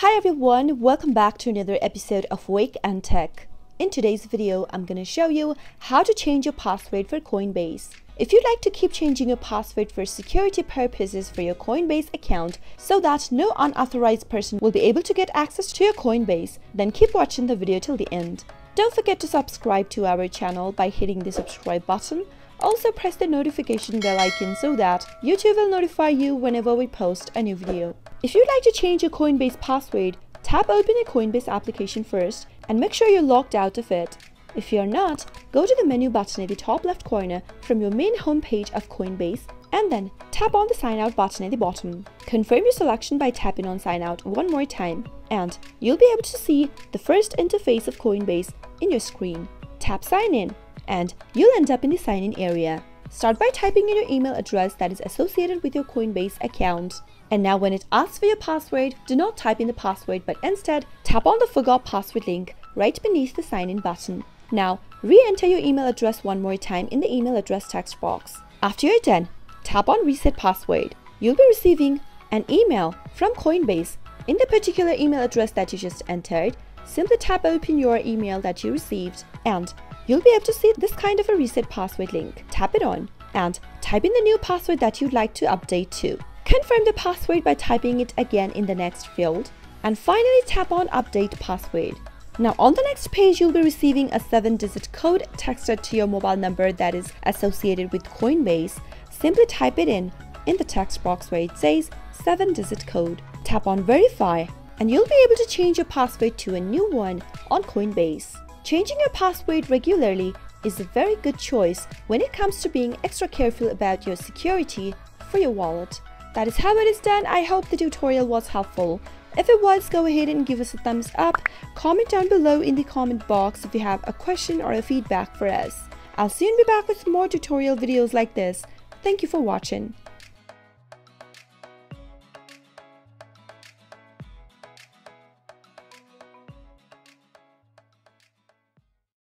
Hi everyone, welcome back to another episode of Wake and Tech. In today's video, I'm gonna show you how to change your password for Coinbase. If you'd like to keep changing your password for security purposes for your Coinbase account so that no unauthorized person will be able to get access to your Coinbase, then keep watching the video till the end. Don't forget to subscribe to our channel by hitting the subscribe button also press the notification bell icon so that YouTube will notify you whenever we post a new video. If you'd like to change your Coinbase password, tap open a Coinbase application first and make sure you're logged out of it. If you're not, go to the menu button at the top left corner from your main homepage of Coinbase and then tap on the sign out button at the bottom. Confirm your selection by tapping on sign out one more time and you'll be able to see the first interface of Coinbase in your screen. Tap sign in and you'll end up in the sign in area. Start by typing in your email address that is associated with your Coinbase account. And now when it asks for your password, do not type in the password but instead tap on the forgot password link right beneath the sign in button. Now re-enter your email address one more time in the email address text box. After you're done, tap on reset password. You'll be receiving an email from Coinbase in the particular email address that you just entered. Simply tap open your email that you received and you'll be able to see this kind of a reset password link. Tap it on and type in the new password that you'd like to update to. Confirm the password by typing it again in the next field. And finally tap on update password. Now on the next page, you'll be receiving a 7-digit code texted to your mobile number that is associated with Coinbase. Simply type it in in the text box where it says 7-digit code. Tap on verify and you'll be able to change your password to a new one on Coinbase. Changing your password regularly is a very good choice when it comes to being extra careful about your security for your wallet. That is how it is done. I hope the tutorial was helpful. If it was, go ahead and give us a thumbs up. Comment down below in the comment box if you have a question or a feedback for us. I'll soon be back with more tutorial videos like this. Thank you for watching.